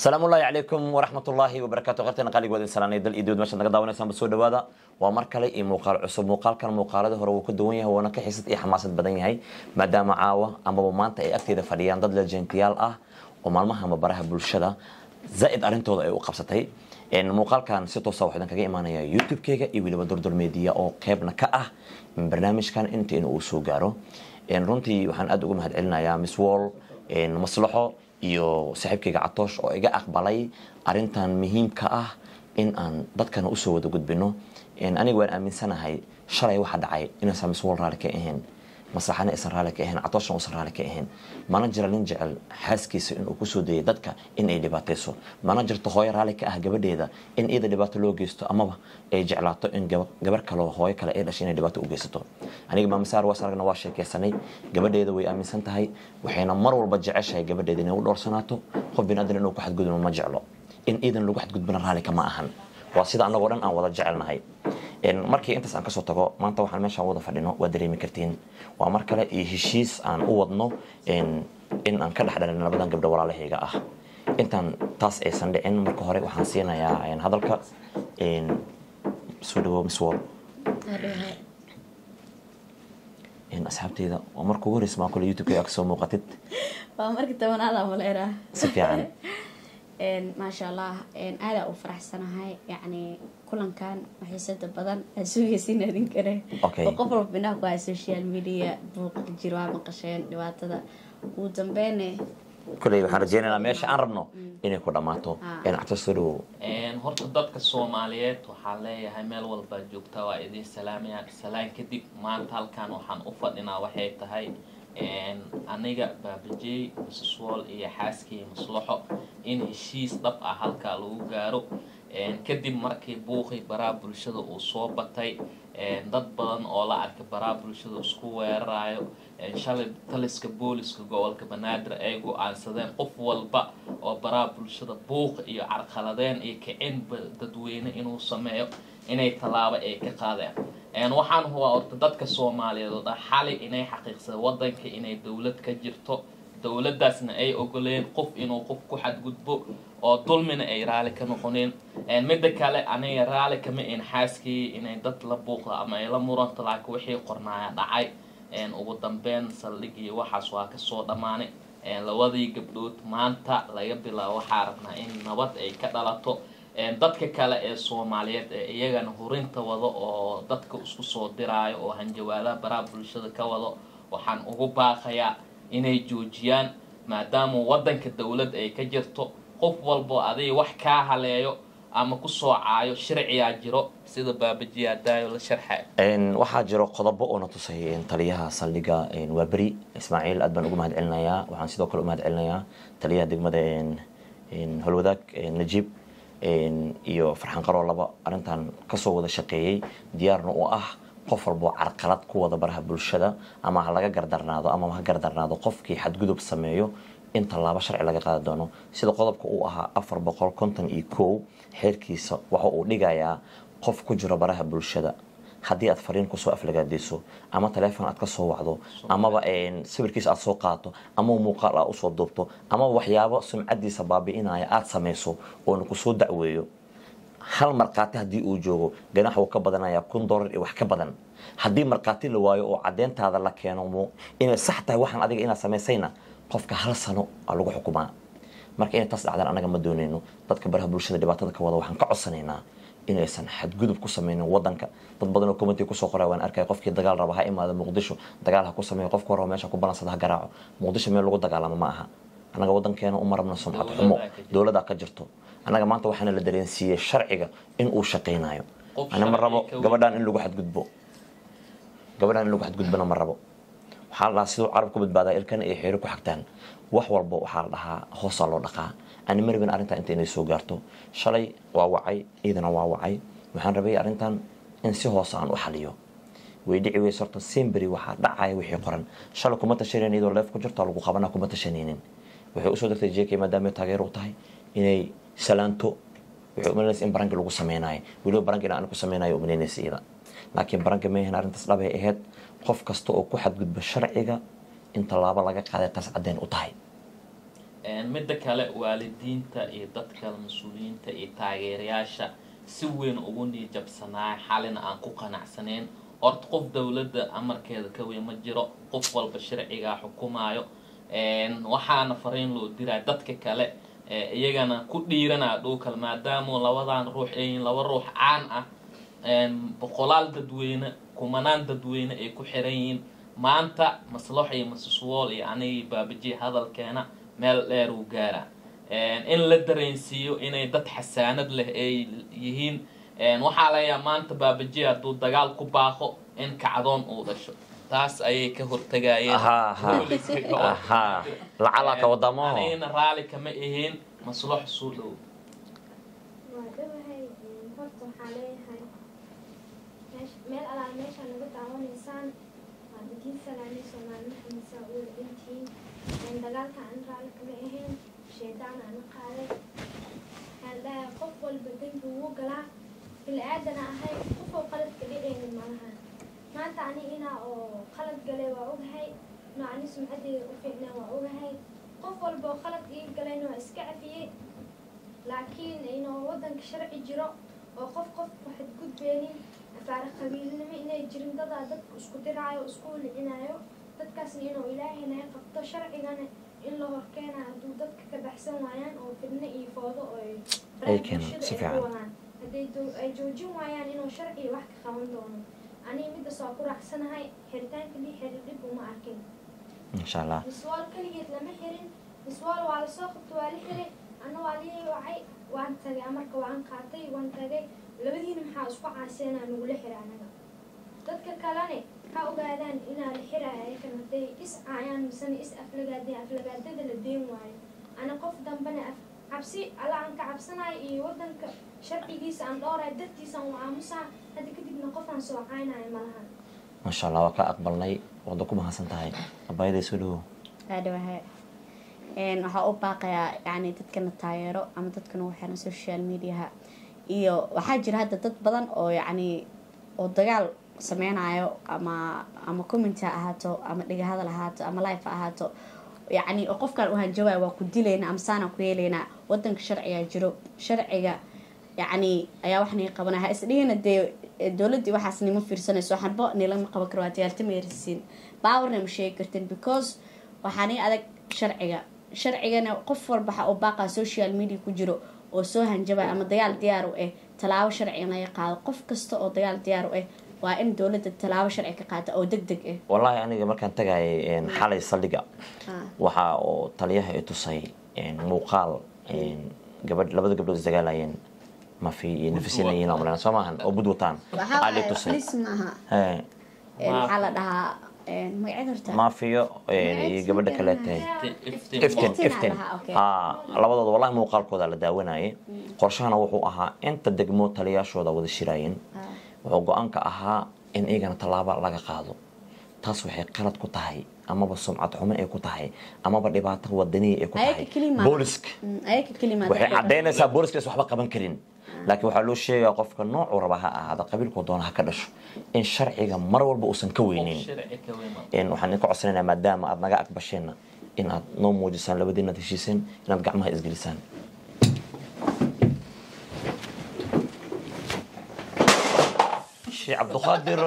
asalaamu ullahi calaykum waraxmat ullaahi wabarakatu waadin salaanay dal iyo meeshaad naga daawanaysaanba soo dhawaada. Waa mar kale iyo muuqaal cusub. Muuqaalkan muuqaaladii hore wuu ka duwan yahay wuuna ka xiisad iyo xamaasad badan yahay maadaama caawa amaba maanta ay agteeda fadhiyaan dad lejantiyaal ah oo maalmaha ama baraha bulshada zaa'id arrintooda ay u qabsatay. Muuqaalkan si toosa waxaa kaga imaanaya youtube-keyga iyo weliba durdur media oo qeybna ka ah barnaamijkan inta in uu soo gaaro. Runtii waxaan aada uga mahad miss wall maslaxo iyo saaxiibkeyga catoosh oo iga aqbalay arintan muhiimka ah in aan dadkana u soo wada gudbino aniga waan aaminsanahay shalay waxa dhacay inaysan miss wall raali ka ahayn maslaxana aysan raali ka ahayn catooshna uusan raali ka ahayn mana jira nin jecel xaaskiisa inuu ku soo dayay dadka in ay dhibaatayso. Mana jirto hooyo raali ka ah gabadheeda in iyada dhibaato loo geysto amaba ay jeclaato in gabar kaleo hooyo kale ay dhashay inay dhibaato u geysato. Aniga maamasaar waas aragna waa sheekeysanay. Gabadheeda way aaminsan tahay waxayna mar walba jeceshahay gabadheeda inay u dhowrsanaato qof biniadan inuu ku xadgudbo ma jeclo. In iidan lagu xadgudbana raali kama ahan. Waa sida annagoo dhan aan wada jecelnahay markii intaas aan ka soo tago maanta waxaan meeshaan wada fadhino waa dareemi kartiin. Waa mar kale iyo heshiis aan u wadno in aan ka dhexdhalin labadan gabdho walaalahayga ah. Intaan taas aysan dhicin marka hore waxaan siinayaa hadalka soo dhawo asxaabteyda waa marka ugu horeysa maa kule youtube aa ka soo muuqatid? Waa markii tobanaada maleera si fiican maasha allah aadaa u faraxsanahay. Yacni kulankan xiisada badan aa sugaysin adin kare. Okay. oo qof walba binaha ku haya social media buuqa jiro waa maqasheen dhibaatada. Ugu dambeyne kuley waxaan rajeynaynaa meesha aan rabno inay ku dhammaato. Cagto soo dhawo horta dadka soomaaliyeed waxaan leeyahay meel walbaa joogta waa idin salaamaya salaan kadib maanta halkan waxaan u fadhinaa waxay tahay aniga baabajey mrs wall iyo xaaskii maslaxo in heshiis dhab ah halkaa lagu gaaro. Kadib markii buuqii baraha bulshada uu soo batay dad badan oo la arkay baraha bulshada isku weerarayo shalay taliska booliska gobolka banaadir ay go'aansadeen qof walba oo baraha bulshada buuqa iyo carqaladeen iyo kicin dadweyne inuu sameeyo inay tallaabo ay ka qaadeen. Waxaan hubaa orta dadka soomaaliyeed oo dhan xali inay xaqiiqsadeen wadanka inay dowlad ka jirto dowladaasna ay ogoleen qof inuu qof ku xadgudbo oo dulmina ay raali ka noqoneen midda kale aniga raali kama in xaaskii inay dad la buuqda ama ay la muranto laakiin wixii qornaaya dhacay. Ugu dambeyn saldhigii waxaas waa ka soo dhammaanay labadii gabdhood maanta laga bilaabo waxaa rabnaa in nabad ay ka dhalato. Dadka kale ee soomaaliyeed ee iyagana hurinta wado oo dadka isku soo diraayo oo hanjawaadaha baraha bulshada ka wado waxaan ugu baaqayaa inay joojiyaan maadaama wadanka dowlad ay ka jirto qof walbo adiga wax kaa haleeyo ama ku soo caayo sharciyaa jiro sida baabajiyaa daayo la sharxay. Waxaa jiro qodobo oo tusay taliyaha saldhiga waa beri. Ismaaciil aad baan ugu mahad celinayaa waxaan sidoo kale u mahad celinayaa taliyaha degmada holwadaag najiib iyo farxaan qaroo laba. Arrintan ka soo wada shaqeeyey diyaarna u ah qof walboo carqalad ku wada baraha bulshada ama ha laga gardarnaado ama ha gardarnaado qofkii xadgudub sameeyo in tallaabo sharci laga qaadi doono. Sida qodobka uu ahaa afar boqol konton iyo kow xeerkiisa waxa uu dhigayaa qof ku jiro baraha bulshada. Haddii aad fariin ku soo aflagaadeyso ama taleefon aad ka soo wacdo amaba sawirkiisa aad soo qaato ama muuqaal aad u soo duubto ama waxyaabo sumcadiisa baabi'inaya aad samayso oona ku soo dacweeyo hal markhaati haddii uu joogo ganax wuu ka badanayaa kun dolar iyo wax ka badan. Haddii markhaati la waayo oo cadeyntaada la keeno inay sax tahay waxaan adiga inaad samaysayna qofka hal sano aa lagu xukumaa. Marka inay taas dhacdaan anaga ma dooneyno dadka baraha bulshada dhibaatada ka wada waxaan ka codsanaynaa inaysan xadgudub ku sameynin wadanka dad badan oo commenti ku soo qoray waan arkay qofkii dagaal raba ha imaado muqdisho dagaal ha ku sameeyo. Qofka hore meesha ku balansada ha garaaco. Muqdisho meel lagu dagaalamo ma aha. Annaga wadankeena uma rabno sumcad xumo. Dowladaa ka jirto. Annaga maanta waxaana la dareensiiyey sharciga in uu shaqaynayo ana ma rabo gabadhaan in lagu xadgudbo. Gabadhaan in lagu xadgudbona ma rabo waxaa la siduu carab ku badbaadaa ilkana ay xeero ku xagtaan. Wax walba waxaa la dhahaa hoosaa loo dhaqaa. Ani ma rabin arrintan inta inay soo gaarto. Shalay waa wacay ciidana waa wacay. Waxaan rabay arrintan in si hoose aan u xaliyo. Way dhici weyse horta semberi waxaa dhacaya wixii qoran. Shalay kuma tashanaynin iyadoo leef ku jirto lagu qabana kuma tashanaynin waxay u soo dirtay jk maadaama taageer u tahay inay salaanto. Waxay umalinaysa in baranki lagu sameynayo weliba baranki in aan ku sameynayo umalinaysa iyada. Laakiin baranki maahan arrintaas dhabay ahayd qof kasta oo ku xadgudba sharciga in tallaabo laga qaaday taas caddeyn u tahay. Midda kale waalidiinta iyo dadka mas'uuliyiinta iyo taageerayaasha si weyn ugu niijabsanaay xalina aan ku qanacsaneyn horta qof dowladda amarkeeda ka weyn ma jiro qof walba sharcigaa xukumaayo. Waxaana fariin loo diraa dadka kale iyagana ku dhiiranaa dhowkal maadaama labadan ruux ayiin laba ruux caan ah. Boqolaal dadweyne kumanaan dadweyne ay ku xiran yihiin. Maanta maslax iyo masiswool iyo anigii baabaji hadalkeena meel dheer uu gaara. In la dareensiiyo inay dad xasaanad leh ay yihiin. Waxaa layaa maanta baabaji hadduu dagaal ku baaqo in kacdoon uu dhasho. Taas ayay ka anigana raali kama ahayn. Maslax suu dhow waa dhawahay horta waxaa leeyahay meel alaal meeshaa naga daawanaysaan waan idiin salaamay soomaalina xamisaa u wada dhantihiin dagaalka aan raali kama ahayn sheedaan ana qaaday waxaan qof walba dembi wuu galaa bili aadana ahay qofoo qaladka dhicaynin malahan maanta ani inaa oo qalad galay waa ogahay inoo ani sumcadeeda u fiicnaa waa ogahay qof walba oo qalad ii galayna waa iska cafiyey laakiin inuu wadanka sharci jiro oo qof qof waxad afaare qabiilnimo inay jirin dadaa dadku isku diraayo isku licinaayo dadkaasna inuu ilaahay naga qabto sharcigana in la horkeena hadduu dadka ka baxsan waayaan oo fidno iyo foodo oo ay Ay keenaan, si bulshada ay fiican. ku wadaan hadday doo- ay joojin waayaan inuu sharciga wax ka qaban doono aniga midaas waa ku raacsanahay xiritaanka lii xirir dhib uma arkin insha allah miswaal keligeed lama xirin miswaal waa la soo qabta waa la xiray ana waa lii wacay waan tagay amarka waan qaatay waan tagay. Labadiina maxaa isku caaseenaa nagula xira anaga? Dadka kalene ha ogaadaan inaa la xiraayo ayakan hadday is caayaan misena is aflagaadeen aflagaadada la deen waayo. Ana qof dambena af cabsi alla aan ka cabsanayo iyo wadanka sharcigiisa aan dhoorayo dadkiisa aan u aamusaa hadda kadibna qof aan soo caynayo malahan maasha allah waa ka aqbalnay. Wada ku mahadsan tahay abayaday soo dhawow waxaa u baaqayaa yani dadkana taageero ama dadkana u xiran social mediaha iyo waxaa jira hadda dad badan oo yacni oo dagaal sameynayo ama ama comment ha ahaato ama dhegahadal ahaato ama life ha ahaato. Yacni oo qofkaan u hanjawaayo waa ku dilayna ama saanaan ku yeelaynaa wadanka sharcigaa jiro. Sharciga yacni ayaa wax nii qabanaya. Ha isdhihina dee dowladdii waxaas nima fiirsanayso. Waxanba nilama qaban karo waa dagaaltameerisiin baawarna ma sheegi kartin because waxaa nii adag sharciga sharcigana qof walba waxa uu baaqaa social media ku jiro oo soo hanjabaya ama dagaal diyaar u ah tallaabo sharci in laga qaado qof kasta oo dagaal diyaar u ah waa in dowladda tallaabo sharci ka qaata oo deg deg ah wallaahi aniga markaan tagayay xalay saldhiga Ah. waxa oo taliyaha i tusay muuqaal gabadh labada gabdhood is dagaalayeen mafi iyo soo maahan oo bud wataan. Ali tusay. waxaa la dhahaa maafiyo iyo gabadha kale tahay iftin labadooda wallahi muuqaalkooda la daawanayay. Qorshahana wuxuu ahaa inta degmo taliyaashooda wada shiraayeen wuxuu go'aanka ahaa in iyagana tallaabo laga qaado. Taas waxay qalad ku tahay amaba sumcad xumo ay ku tahay amaba dhibaato wadaniya ay ku tahay. booliska Mm, waxay cadaynaysaa booliska is waxba qaban karin laakiin waxaa loo sheegaya qofka noocuu raba ha ahaada qabiilkuu doona ha ka dhasho. In sharciga mar walba uusan ka weynin. Waxaan idinka codsanaynaa maadaama aad naga aqbasheenna in aad noo muujisaan labadiinaad heshiiseen inaad gacmaha isgelisaan shee cabduqaadir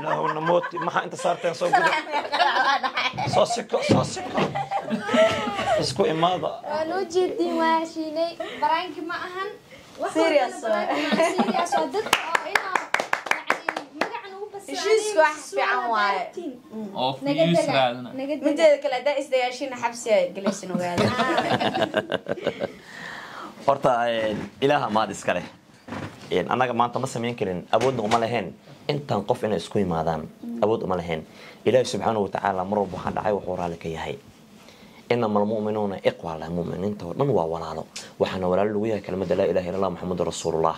ilaahuna mooti maxaa inta saarteen soo guda soo siko soo siko isku imaada. Waan u jeedin waa heshiinay baraanki ma ahan. Mideeda kale haddaa isdagaashina xabsiga gelaysan ogaada horta een, ilaaha maad iska leh. Een, annaga maanta ma samayn karin. Awoodna uma lahayn intan qof inay isku yimaadaan awood uma lahayn ilaahi subxaanahu watacaala mar walba waxaa dhacay wuxuu raalli ka yahay inama almu'minuuna iqwa lah mu'miniinta oo dhan waa walaalo waxaana walaalo lagu yahay kelmadda laa ilaha illa allah maxamadu rasuulullah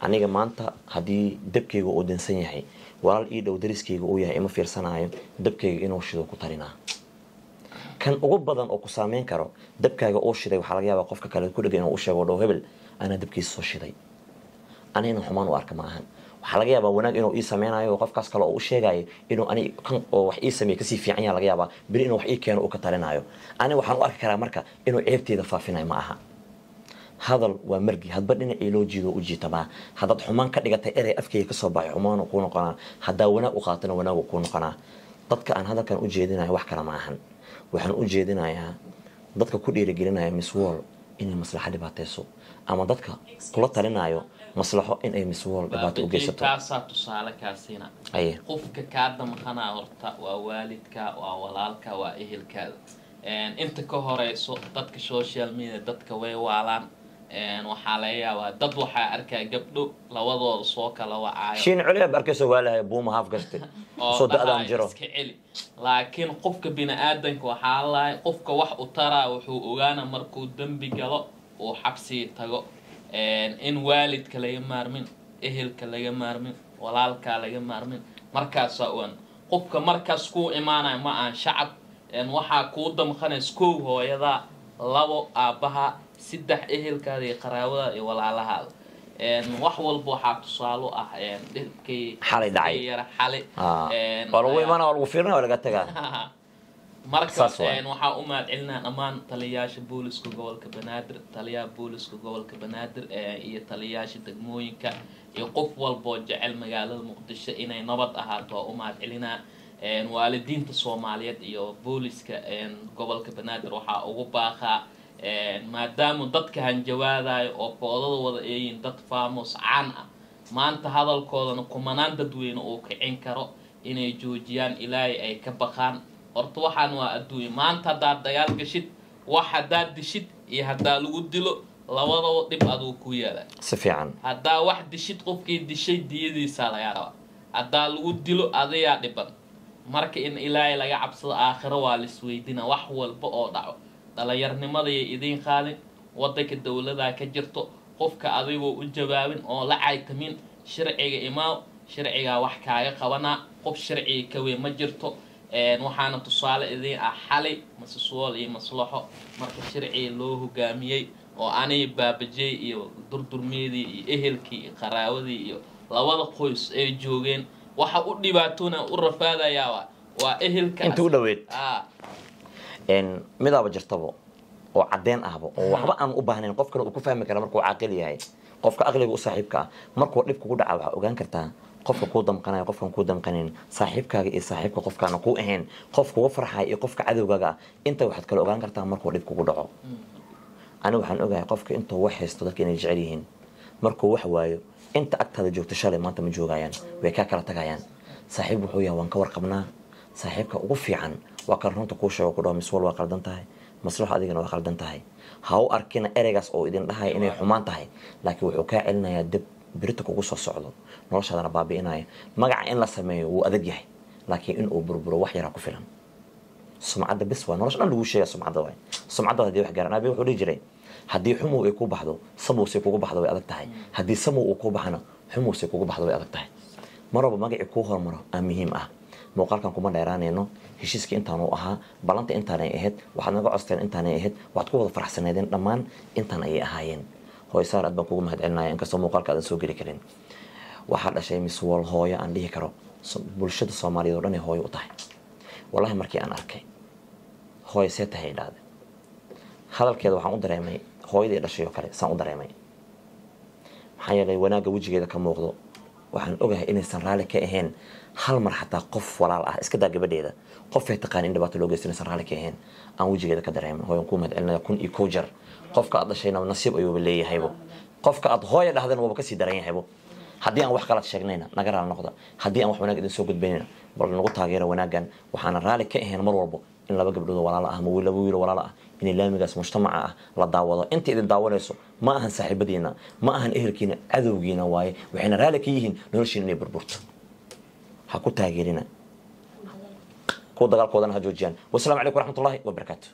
aniga maanta haddii dabkayga uu dinsan yahay walaal ii dhow dariskayga uu yahay ima fiirsanaayo dabkayga inuu shido ku tarinaa kan ugu badan oo ku saameyn karo dabkaaga uu shiday waxaa laga yaabaa qofka kale ku dhegay inuu u sheego dhow hebel anaa dabkiisa soo shiday anigana xumaan u arka ma ahan waxaa laga yaabaa wanaag inuu ii sameynayo qofkaas kale oo u sheegayo inuu ani oo wax ii sameeye ka sii fiican yaha laga yaabaa beri inuu wax ii keeno uu ka talinayo aniga waxaan u arki karaa marka inuu ceebteeda faafinayo ma aha. Hadal waa margi hadba dhinacii loo jiido u jiitamaa haddaad xumaan ka dhigatay erey afkeyga ka soo baxay xumaan kuu noqonaa. Haddaa wanaag u qaatana wanaagu kuu noqonaa. Dadka aan hadalkan u jeedinayo wax kale ma ahan. Waxaan u jeedinayaa dadka ku dhiirigelinaya miss wall inay maslaxa dhibaateyso ama dadka kula talinayo maslaxo inay miss wall dhibaato u geysato. kaasaa tusaale kaasina qofka kaa damqanaa horta waa waalidka waa walaalka waa ehelkaada inta ka horeyso dadka social media dadka way waalaan. Waxaa laga yaabaa dad waxaa arkaa gabdho labadooda soo kala wacaayo. Shiin culiyaab arkayso waalahay buuma haaf gaste soo da-daan jiro. iska celi. Laakiin qofka bini aadanka waxaa lahay qofka wax u taraa wuxuu ogaana markuu dembi galo uu xabsii tago in waalidka laga maarmin ehelka laga maarmin walaalkaa laga maarmin markaasaa uan qofka markaas kuu imaanaya ma aan shacab. Waxaa kuu damqanays kow hooyadaa labo aabbaha saddex ehelkaada iyo qaraabadaada iyo walaalahaada. Wax walba waxaa tusaalo ah dhibkii Xalay dhacay. yara Ah, waa lagu imaana waa lagu fiirina waa laga tagaa marka Saas waay. waxaa u mahadcelinaa dhammaan taliyayaasha booliska gobolka banaadir. Taliyaha booliska gobolka banaadir iyo taliyayaasha degmooyinka iyo qof walboo jecel magaalada muqdisho inay nabad ahaato waa u mahadcelinaa En, waalidiinta soomaaliyeed iyo booliska gobolka banaadir. Waxaa ugu baaqaa maadaama dadka hanjawaadayo oo foodada wada eeyiin dad faamos caan ah. Maanta hadalkoodana kumanaan dadweyne uu kicin karo inay joojiyaan ilaahay ay ka baqaan horta waxaan waa adduunya maanta haddaad dagaal gashid wax haddaad dishid iyo haddaa lagu dilo labadaba dhib aduu ku yaalla. Si fiican. Haddaa wax dishid qofkii dishay diyadiisaa lagaa rabaa haddaa lagu dilo adigaa dhiban. Marka in ilaahay laga cabsado aakhiro waa laisweydina wax walba oo dhaco. Dhalinyarnimadayay idiin qaadin wadanka dowladaa ka jirto qofka adigoo u jawaabin oo la caytamin sharciga imaaw sharcigaa wax kaaga qabanaa qof sharciga ka weyn ma jirto waxaana tusaale idiin ah xalay masasuol iyo maslaxo marka sharciga loo hogaamiyey oo aniga baabajey iyo durdurmeedii iyo ehelkii iyo qaraawadii iyo labada qoys ay joogeen. Waxa u dhibaatoona u rafaadayaa waa- waa ehelka Inta u En, midaaba jirtaba oo cadeen ahba oo waxba aan u baahnayn qofkana uu ku fahmi kara markuu caaqil yahay qofka aqliga u saaxiibka ah markuu dhib kugu dhaca waxaa ogaan kartaa qofka kuu damqanayo qofkan kuu damqanayn saaxiibkaaga iyo saaxiibka qofkaana kuu ahayn qof kuga farxaya iyo qofka cadowgaaga inta waxaad kala ogaan kartaa markuu dhib kugu dhaco. Aniga waxaan ogahay qofka intuu wax haysto dadka inay jecel yihiin. Markuu wax waayo inta agtaada joogta shalay maanta ma joogayaan way kaa kala tagayaan. Saaxiib wuxuu yahay waan ka warqabnaa saaxiibka ugu fiican waa kan runta kuu sheego ku dhaho miswal waa qaldan tahay maslaxo adigana waa qaldan tahay. Ha u arkina ereygaas oo idin dhahaya inay xumaan tahay laakiin wuxuu kaa celinayaa dib birita kugu soo socdo noloshaadana baabi'inaya magaca in la sameeyo wuu adag yahay laakiin in uu burburo wax yaraa ku filan. Sumcadda bis waa nolosha dhan lagu sheega sumcadda waay sumcadda haddii wax garan abi wuxuu dhihi jiray haddii xumow ay ku baxdo samowsay kugu baxdo way adag tahay. Haddii samow uu ku baxana xumowsay kugu baxdo way adag tahay. Mar magacii kuu hormaro aa muhiim ah. Muuqaalkan kuma dheeraanayno. Heshiiska intaanu ahaa ballanta intaanay ahayd waxaad naga costeen intaanay ahayd waxaad ku wada faraxsaneedeen dhammaan intaan ayay ahaayeen hooysaar aad baan kugu mahadcelinaya inkastoo muuqaalka aadan soo geli karin. Waxaa dhashay miss wall hooyo aan dhihi karo. Bulshada soomaaliyeed oo dhan hooyo u tahay. Wallahi markii aan arkay hooyo see tahay idhaahde. Hadalkeeda waxaan u dareemay hooyadii dhashay oo kale saan u dareemay. Maxaa yeelay wanaagga wejigeeda ka muuqdo waxaan ogahay inaysan raalli ka ahayn. Hal mar xataa qof walaal ah iska daa gabadheeda. Qofay taqaan in dhibaato loo geysto inaysan raalli ka ahayn aan wejigeeda ka dareemin hooyan kuu mahadcelinaya kun iyo kow jar qofka aad dhashayna nasiib ayuuba leeyahaybo qofka aad hooya dhahdeen waaba ka sii daran yahaybo haddii aan wax qalad sheegnayna naga raali noqda. Haddii aan wax wanaag idin soo gudbaynayna bal nagu taageera wanaaggan. Waxaana raalli ka ahayn mar walbo in laba gabdhood oo walaalo ah wiil- laba wiil walaalo ah inay laamigaas mujtamaca ah la daawado. Inta idin daawanayso ma ahan saaxiibadiina ma ahan ehelkiina cadowgiina waaye. Waxayna raalli ka yihiin noloshiina inay burburto. Ha ku taageerina. Kuwa dagaalkoodana ha joojiyaan. Wasalaamu calaykum waraxmatullaahi wabarakaatu